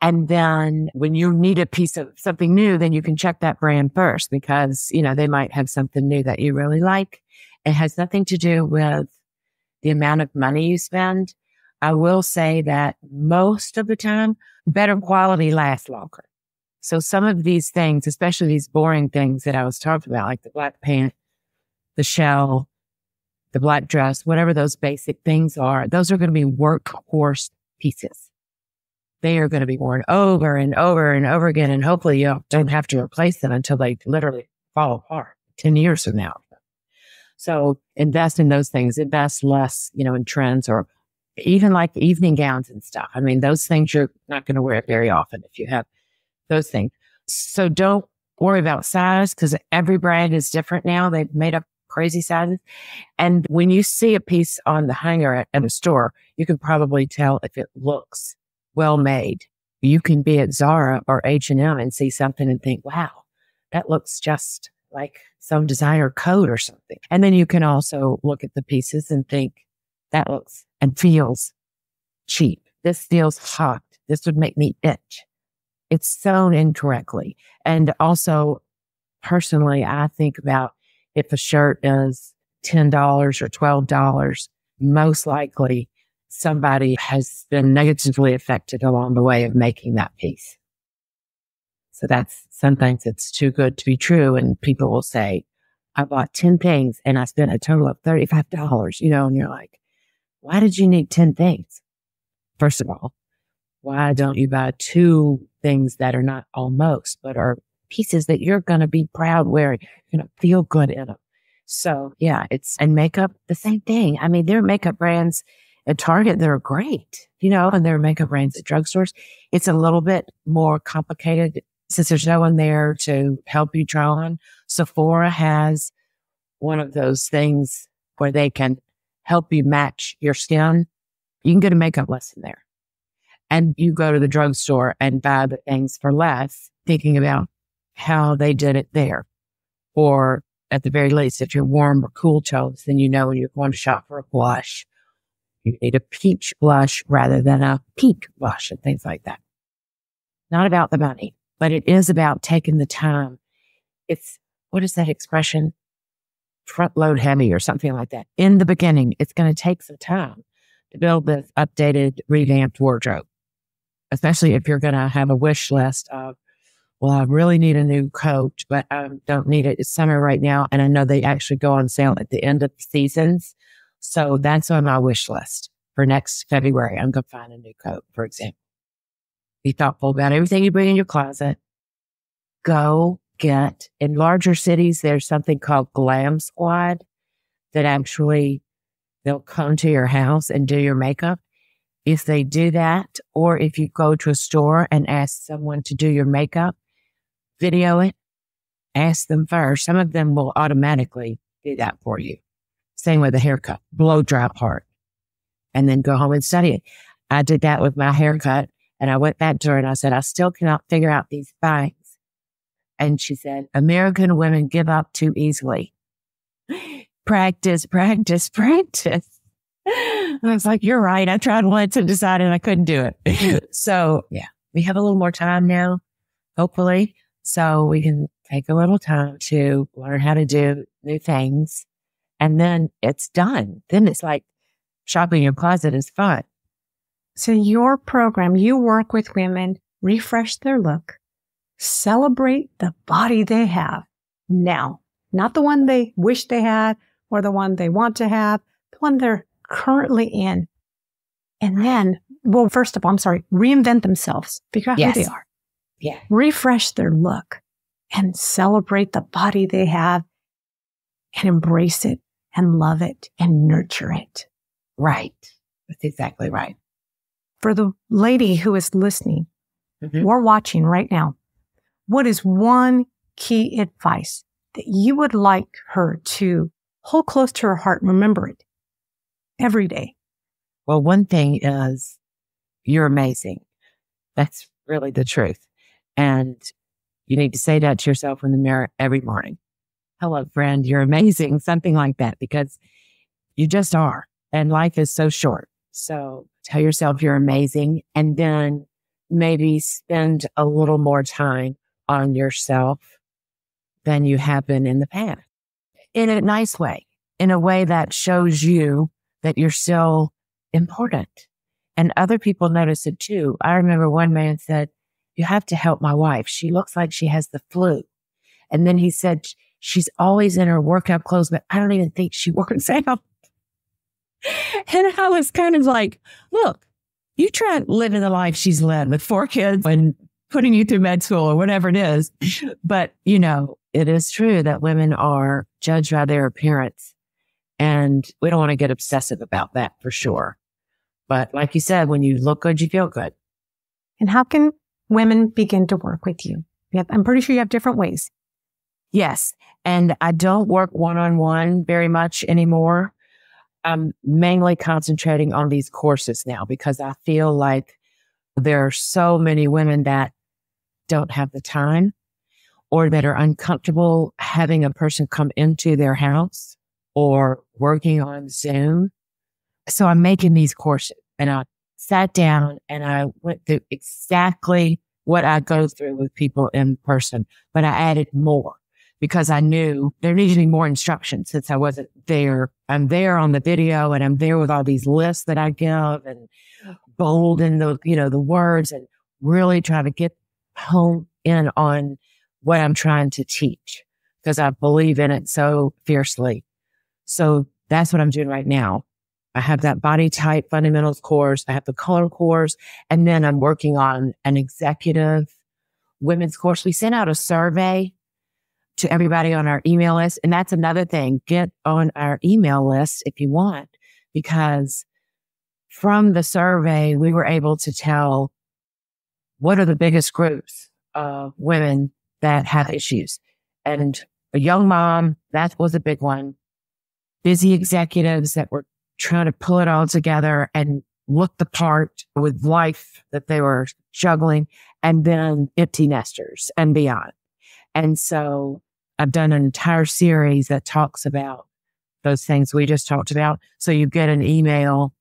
And then when you need a piece of something new, then you can check that brand first because, you know, they might have something new that you really like. It has nothing to do with the amount of money you spend. I will say that most of the time, better quality lasts longer. So some of these things, especially these boring things that I was talking about, like the black pant, the shell, the black dress, whatever those basic things are, those are going to be workhorse pieces. They are going to be worn over and over and over again. And hopefully you don't have to replace them until they literally fall apart 10 years from now. So invest in those things, invest less, you know, in trends or even like evening gowns and stuff. I mean, those things you're not going to wear very often if you have those things. So don't worry about size because every brand is different now. They've made up crazy sizes. And when you see a piece on the hanger at, at a store, you can probably tell if it looks well made. You can be at Zara or H&M and see something and think, wow, that looks just like some designer coat or something. And then you can also look at the pieces and think that looks and feels cheap. This feels hot. This would make me itch. It's sewn incorrectly. And also personally, I think about if a shirt is $10 or $12, most likely somebody has been negatively affected along the way of making that piece. So that's sometimes it's too good to be true. And people will say, I bought 10 things and I spent a total of $35, you know, and you're like, why did you need 10 things? First of all, why don't you buy two things that are not almost, but are pieces that you're going to be proud wearing? You're going to feel good in them. So yeah, it's, and makeup, the same thing. I mean, there are makeup brands at Target that are great, you know, and there are makeup brands at drugstores. It's a little bit more complicated since there's no one there to help you try on, Sephora has one of those things where they can help you match your skin. You can get a makeup lesson there. And you go to the drugstore and buy the things for less, thinking about how they did it there. Or at the very least, if you're warm or cool tones, then you know when you're going to shop for a blush, you need a peach blush rather than a pink blush and things like that. Not about the money but it is about taking the time. It's, what is that expression? Front load heavy or something like that. In the beginning, it's going to take some time to build this updated, revamped wardrobe, especially if you're going to have a wish list of, well, I really need a new coat, but I don't need it. It's summer right now. And I know they actually go on sale at the end of the seasons. So that's on my wish list for next February. I'm going to find a new coat, for example. Be thoughtful about everything you bring in your closet. Go get in larger cities. There's something called Glam Squad that actually they'll come to your house and do your makeup. If they do that, or if you go to a store and ask someone to do your makeup, video it, ask them first. Some of them will automatically do that for you. Same with a haircut, blow dry part, and then go home and study it. I did that with my haircut. And I went back to her and I said, I still cannot figure out these bangs. And she said, American women give up too easily. practice, practice, practice. I was like, you're right. I tried once and decided I couldn't do it. so yeah, we have a little more time now, hopefully. So we can take a little time to learn how to do new things. And then it's done. Then it's like shopping your closet is fun. So your program, you work with women, refresh their look, celebrate the body they have now, not the one they wish they had or the one they want to have, the one they're currently in. And then, well, first of all, I'm sorry, reinvent themselves, figure out yes. who they are. Yeah. Refresh their look and celebrate the body they have and embrace it and love it and nurture it. Right. That's exactly right for the lady who is listening mm-hmm. or watching right now, what is one key advice that you would like her to hold close to her heart and remember it every day? Well, one thing is you're amazing. That's really the truth. And you need to say that to yourself in the mirror every morning. Hello, friend. You're amazing. Something like that because you just are. And life is so short. So tell yourself you're amazing and then maybe spend a little more time on yourself than you have been in the past in a nice way, in a way that shows you that you're still important. And other people notice it too. I remember one man said, you have to help my wife. She looks like she has the flu. And then he said, she's always in her workout clothes, but I don't even think she works out. and I was kind of like, look, you try living the life she's led with four kids and putting you through med school or whatever it is. But, you know, it is true that women are judged by their appearance. And we don't want to get obsessive about that for sure. But like you said, when you look good, you feel good. And how can women begin to work with you? Yep, I'm pretty sure you have different ways. Yes. And I don't work one on one very much anymore. I'm mainly concentrating on these courses now because I feel like there are so many women that don't have the time or that are uncomfortable having a person come into their house or working on Zoom. So I'm making these courses and I sat down and I went through exactly what I go through with people in person, but I added more because I knew there needed to be more instruction since I wasn't there. I'm there on the video and I'm there with all these lists that I give and bold in the, you know, the words and really try to get home in on what I'm trying to teach because I believe in it so fiercely. So that's what I'm doing right now. I have that body type fundamentals course. I have the color course and then I'm working on an executive women's course. We sent out a survey to everybody on our email list. And that's another thing. Get on our email list if you want, because from the survey, we were able to tell what are the biggest groups of women that have issues. And a young mom, that was a big one. Busy executives that were trying to pull it all together and look the part with life that they were juggling and then empty nesters and beyond. And so I've done an entire series that talks about those things we just talked about. So you get an email,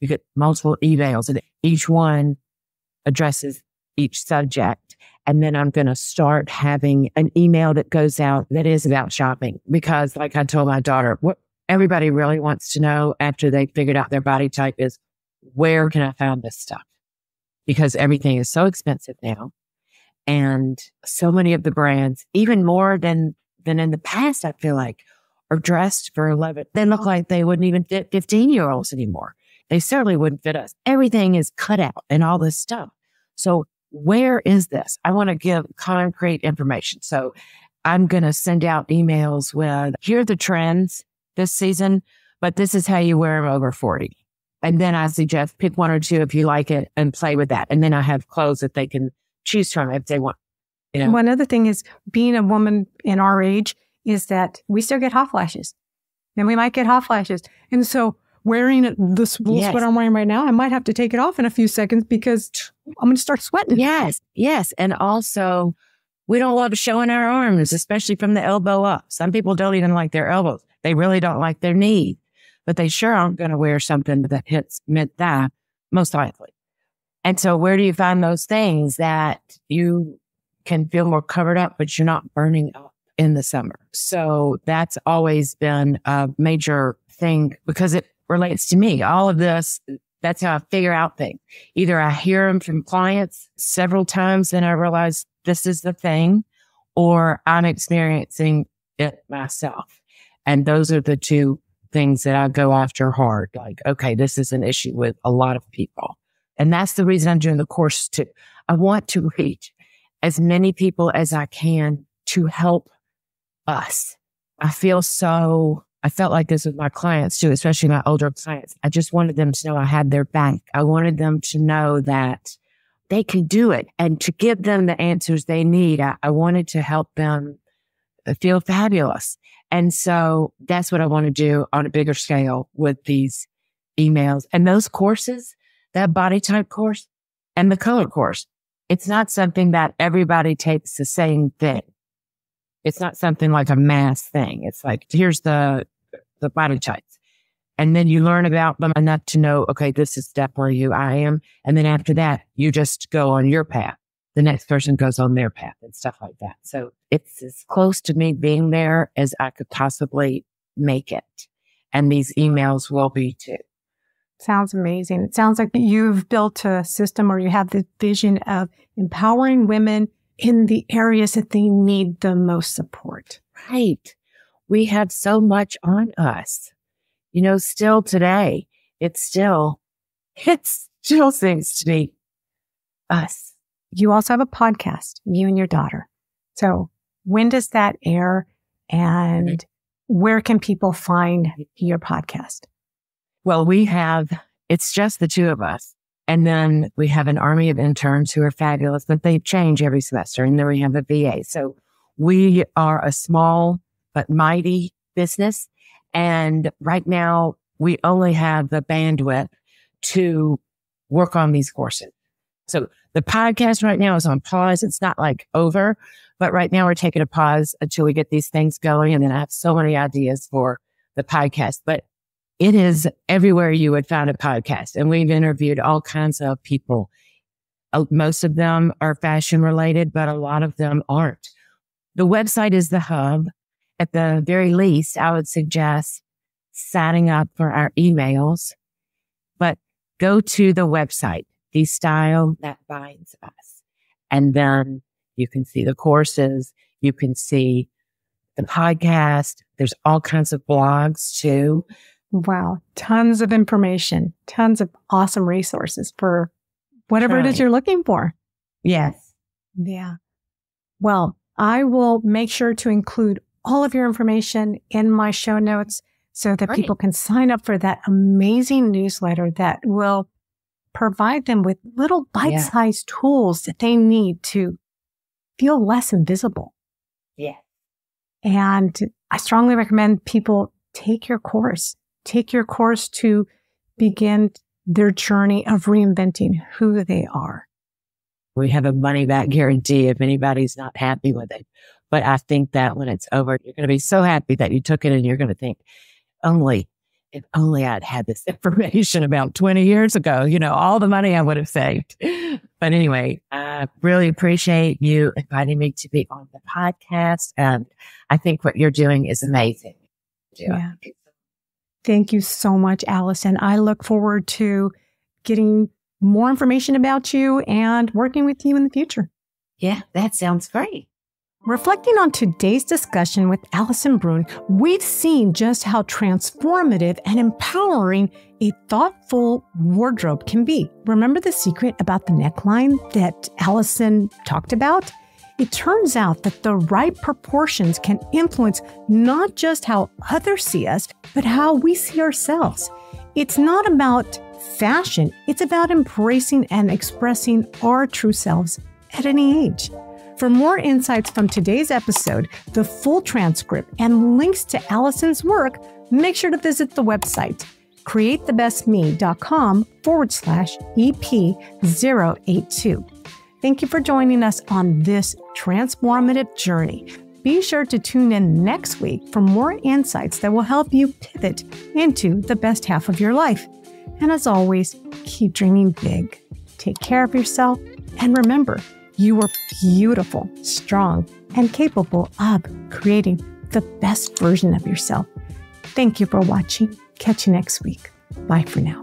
you get multiple emails and each one addresses each subject. And then I'm going to start having an email that goes out that is about shopping because like I told my daughter, what everybody really wants to know after they figured out their body type is where can I find this stuff? Because everything is so expensive now. And so many of the brands, even more than than in the past, I feel like, are dressed for 11. They look like they wouldn't even fit 15 year olds anymore. They certainly wouldn't fit us. Everything is cut out and all this stuff. So where is this? I want to give concrete information. So I'm going to send out emails with here are the trends this season, but this is how you wear them over 40. And then I suggest pick one or two if you like it and play with that. And then I have clothes that they can choose from if they want. You know? One other thing is being a woman in our age is that we still get hot flashes and we might get hot flashes. And so wearing this wool yes. sweater I'm wearing right now, I might have to take it off in a few seconds because I'm going to start sweating. Yes. Yes. And also we don't love showing our arms, especially from the elbow up. Some people don't even like their elbows. They really don't like their knee, but they sure aren't going to wear something that hits mid thigh, most likely. And so where do you find those things that you can feel more covered up, but you're not burning up in the summer. So that's always been a major thing because it relates to me. All of this, that's how I figure out things. Either I hear them from clients several times and I realize this is the thing, or I'm experiencing it myself. And those are the two things that I go after hard. Like, okay, this is an issue with a lot of people. And that's the reason I'm doing the course too. I want to reach as many people as I can to help us. I feel so, I felt like this with my clients too, especially my older clients. I just wanted them to know I had their back. I wanted them to know that they can do it and to give them the answers they need. I, I wanted to help them feel fabulous. And so that's what I want to do on a bigger scale with these emails and those courses, that body type course and the color course it's not something that everybody takes the same thing. It's not something like a mass thing. It's like, here's the, the body types. And then you learn about them enough to know, okay, this is definitely who I am. And then after that, you just go on your path. The next person goes on their path and stuff like that. So it's as close to me being there as I could possibly make it. And these emails will be too. Sounds amazing. It sounds like you've built a system or you have the vision of empowering women in the areas that they need the most support. Right. We have so much on us. You know, still today, it's still, it still seems to be us. You also have a podcast, you and your daughter. So when does that air and where can people find your podcast? Well, we have, it's just the two of us. And then we have an army of interns who are fabulous, but they change every semester. And then we have a VA. So we are a small but mighty business. And right now we only have the bandwidth to work on these courses. So the podcast right now is on pause. It's not like over, but right now we're taking a pause until we get these things going. And then I have so many ideas for the podcast, but it is everywhere you would find a podcast. And we've interviewed all kinds of people. Most of them are fashion related, but a lot of them aren't. The website is the hub. At the very least, I would suggest signing up for our emails, but go to the website, the style that binds us. And then you can see the courses. You can see the podcast. There's all kinds of blogs too. Wow. Tons of information, tons of awesome resources for whatever right. it is you're looking for. Yes. Yeah. Well, I will make sure to include all of your information in my show notes so that people can sign up for that amazing newsletter that will provide them with little bite sized yeah. tools that they need to feel less invisible. Yeah. And I strongly recommend people take your course take your course to begin their journey of reinventing who they are. We have a money back guarantee if anybody's not happy with it. But I think that when it's over, you're going to be so happy that you took it and you're going to think, only, if only I'd had this information about 20 years ago, you know, all the money I would have saved. But anyway, I really appreciate you inviting me to be on the podcast. And I think what you're doing is amazing. Yeah. Thank you so much, Alison. I look forward to getting more information about you and working with you in the future. Yeah, that sounds great. Reflecting on today's discussion with Alison Bruhn, we've seen just how transformative and empowering a thoughtful wardrobe can be. Remember the secret about the neckline that Allison talked about? It turns out that the right proportions can influence not just how others see us, but how we see ourselves. It's not about fashion, it's about embracing and expressing our true selves at any age. For more insights from today's episode, the full transcript, and links to Alison's work, make sure to visit the website createthebestme.com forward slash EP082. Thank you for joining us on this transformative journey. Be sure to tune in next week for more insights that will help you pivot into the best half of your life. And as always, keep dreaming big. Take care of yourself. And remember, you were beautiful, strong, and capable of creating the best version of yourself. Thank you for watching. Catch you next week. Bye for now.